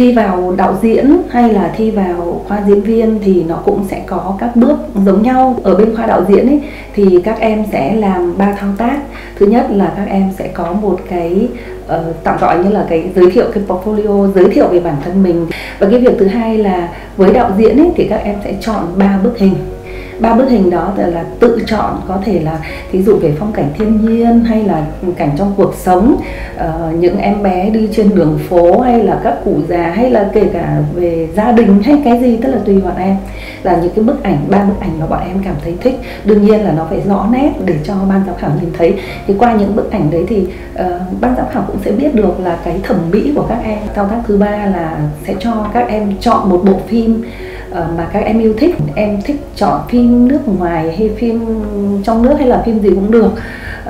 thi vào đạo diễn hay là thi vào khoa diễn viên thì nó cũng sẽ có các bước giống nhau. Ở bên khoa đạo diễn ấy thì các em sẽ làm ba thao tác. Thứ nhất là các em sẽ có một cái uh, tạm gọi như là cái giới thiệu cái portfolio giới thiệu về bản thân mình. Và cái việc thứ hai là với đạo diễn ấy thì các em sẽ chọn ba bức hình ba bức hình đó là tự chọn có thể là thí dụ về phong cảnh thiên nhiên hay là cảnh trong cuộc sống. Uh, những em bé đi trên đường phố hay là các cụ già hay là kể cả về gia đình hay cái gì tức là tùy bọn em. Là những cái bức ảnh ba bức ảnh mà bọn em cảm thấy thích. Đương nhiên là nó phải rõ nét để cho ban giám khảo nhìn thấy. Thì qua những bức ảnh đấy thì uh, ban giám khảo cũng sẽ biết được là cái thẩm mỹ của các em. Thao tác thứ ba là sẽ cho các em chọn một bộ phim Ờ, mà các em yêu thích em thích chọn phim nước ngoài hay phim trong nước hay là phim gì cũng được.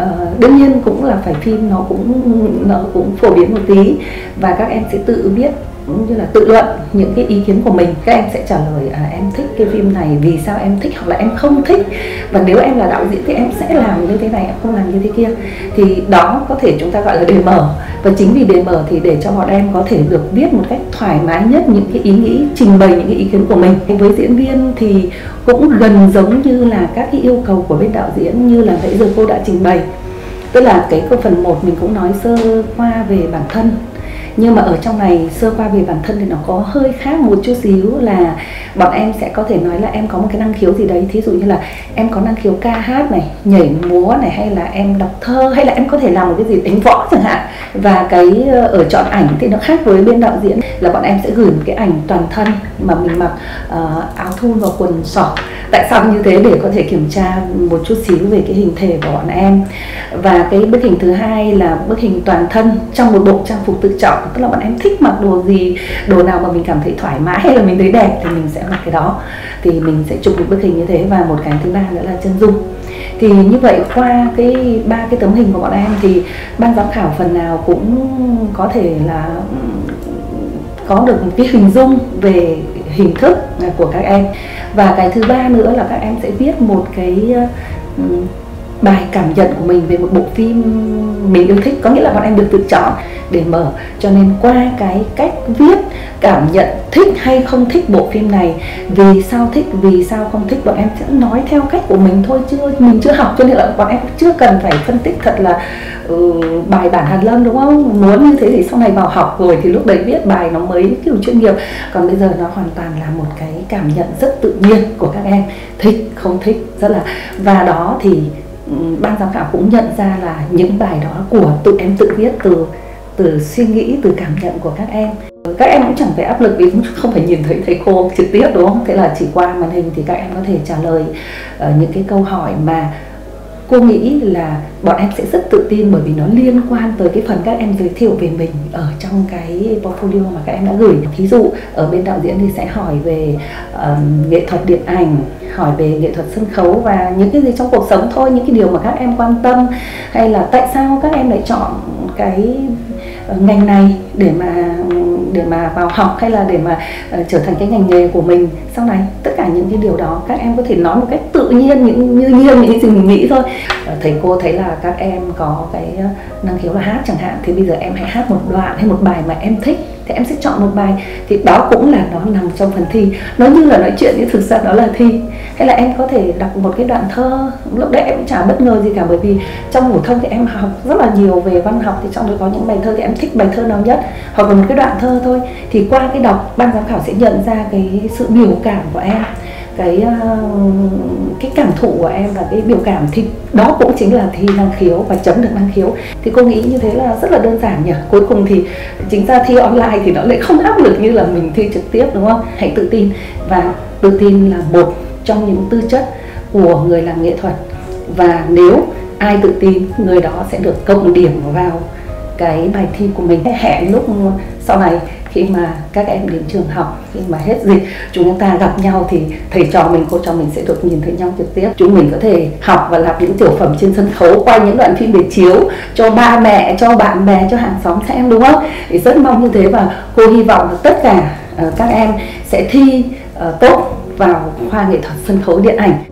Uh, đương nhiên cũng là phải phim nó cũng nó cũng phổ biến một tí và các em sẽ tự biết cũng như là tự luận những cái ý kiến của mình. Các em sẽ trả lời à, em thích cái phim này vì sao em thích hoặc là em không thích. Và nếu em là đạo diễn thì em sẽ làm như thế này em không làm như thế kia. Thì đó có thể chúng ta gọi là đề mở. Và chính vì đề mở thì để cho bọn em có thể được viết một cách thoải mái nhất những cái ý nghĩ trình bày những cái ý kiến của mình. Với diễn viên thì cũng gần giống như là các cái yêu cầu của bên đạo diễn như là nãy giờ cô đã trình bày. Tức là cái câu phần 1 mình cũng nói sơ qua về bản thân nhưng mà ở trong này sơ qua về bản thân thì nó có hơi khác một chút xíu là bọn em sẽ có thể nói là em có một cái năng khiếu gì đấy. Thí dụ như là em có năng khiếu ca hát này nhảy múa này hay là em đọc thơ hay là em có thể làm một cái gì đánh võ chẳng hạn. Và cái ờ, ở chọn ảnh thì nó khác với bên đạo diễn là bọn em sẽ gửi một cái ảnh toàn thân mà mình mặc uh, áo thun và quần sỏ tại sao như thế? Để có thể kiểm tra một chút xíu về cái hình thể của bọn em. Và cái bức hình thứ hai là bức hình toàn thân trong một bộ trang phục tự trọng tức là bọn em thích mặc đồ gì, đồ nào mà mình cảm thấy thoải mái hay là mình thấy đẹp thì mình sẽ mặc cái đó. Thì mình sẽ chụp được bức hình như thế và một cái thứ ba nữa là chân dung. Thì như vậy qua cái ba cái tấm hình của bọn em thì ban giám khảo phần nào cũng có thể là có được một cái hình dung về hình thức của các em. Và cái thứ ba nữa là các em sẽ viết một cái bài cảm nhận của mình về một bộ phim mình yêu thích. Có nghĩa là bọn em được tự chọn để mở. Cho nên qua cái cách viết cảm nhận thích hay không thích bộ phim này vì sao thích vì sao không thích bọn em sẽ nói theo cách của mình thôi chứ mình chưa học. Cho nên là bọn em chưa cần phải phân tích thật là uh, bài bản hàn lâm đúng không? Muốn như thế thì sau này vào học rồi thì lúc đấy viết bài nó mới kiểu chuyên nghiệp. Còn bây giờ nó hoàn toàn là một cái cảm nhận rất tự nhiên của các em. Thích không thích rất là. Và đó thì ban giám khảo cũng nhận ra là những bài đó của tụi em tự viết từ từ suy nghĩ từ cảm nhận của các em. Các em cũng chẳng phải áp lực vì không phải nhìn thấy thầy cô trực tiếp đúng không? Thế là chỉ qua màn hình thì các em có thể trả lời uh, những cái câu hỏi mà cô nghĩ là bọn em sẽ rất tự tin bởi vì nó liên quan tới cái phần các em giới thiệu về mình ở trong cái portfolio mà các em đã gửi. Ví dụ ở bên đạo diễn thì sẽ hỏi về um, nghệ thuật điện ảnh hỏi về nghệ thuật sân khấu và những cái gì trong cuộc sống thôi những cái điều mà các em quan tâm. Hay là tại sao các em lại chọn cái ờ, ngành này để mà để mà vào học hay là để mà uh, trở thành cái ngành nghề của mình. Sau này tất cả những cái điều đó các em có thể nói một cách tự nhiên những như nhiên những gì mình nghĩ thôi. Uh, thầy cô thấy là các em có cái ờ, năng khiếu là hát chẳng hạn thì bây giờ em hãy hát một đoạn hay một bài mà em thích thì em sẽ chọn một bài. Thì đó cũng là nó nằm trong phần thi. Nó như là nói chuyện nhưng thực ra đó là thi. Hay là em có thể đọc một cái đoạn thơ. Lúc đấy em cũng chả bất ngờ gì cả bởi vì trong phổ thông thì em học rất là nhiều về văn học. Thì trong đó có những bài thơ thì em thích bài thơ nào nhất? Hoặc là một cái đoạn thơ thôi. Thì qua cái đọc ban giám khảo sẽ nhận ra cái sự biểu cảm của em. Cái uh, cái cảm thụ của em và cái biểu cảm thì đó cũng chính là thi năng khiếu và chấm được năng khiếu. Thì cô nghĩ như thế là rất là đơn giản nhỉ? Cuối cùng thì chính ra thi online thì nó lại không áp lực như là mình thi trực tiếp, đúng không? Hãy tự tin. Và tự tin là một trong những tư chất của người làm nghệ thuật. Và nếu ai tự tin, người đó sẽ được cộng điểm vào cái bài thi của mình. Hẹn lúc sau này khi mà các em đến trường học, khi mà hết dịch, chúng ta gặp nhau thì thầy trò mình, cô trò mình sẽ được nhìn thấy nhau trực tiếp. Chúng mình có thể học và làm những tiểu phẩm trên sân khấu, quay những đoạn phim để chiếu cho ba mẹ, cho bạn bè, cho hàng xóm xem, đúng không? Thì rất mong như thế và cô hy vọng là tất cả ờ, các em sẽ thi ờ, tốt vào khoa nghệ thuật sân khấu điện ảnh.